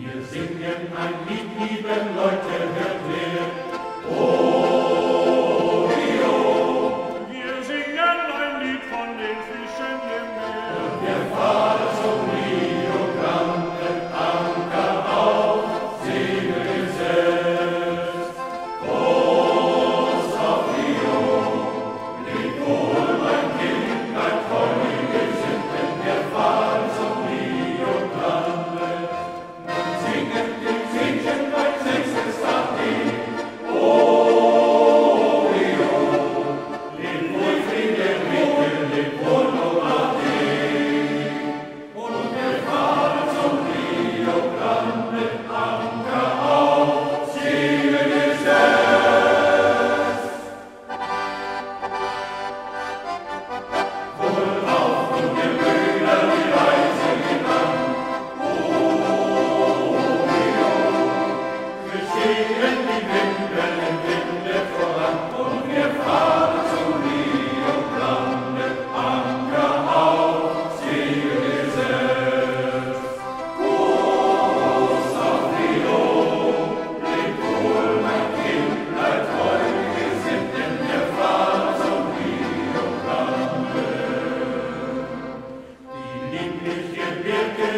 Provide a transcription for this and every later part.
Wir singen ein Lied, liebe Leute, hört her.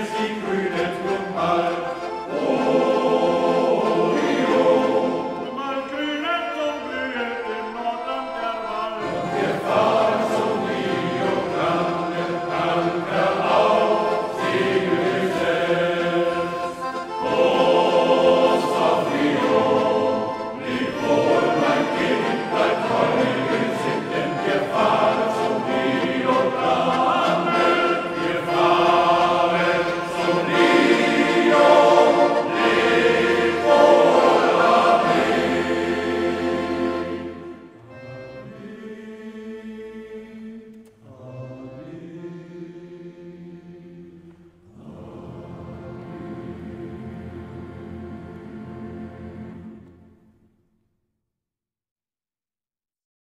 Isaac.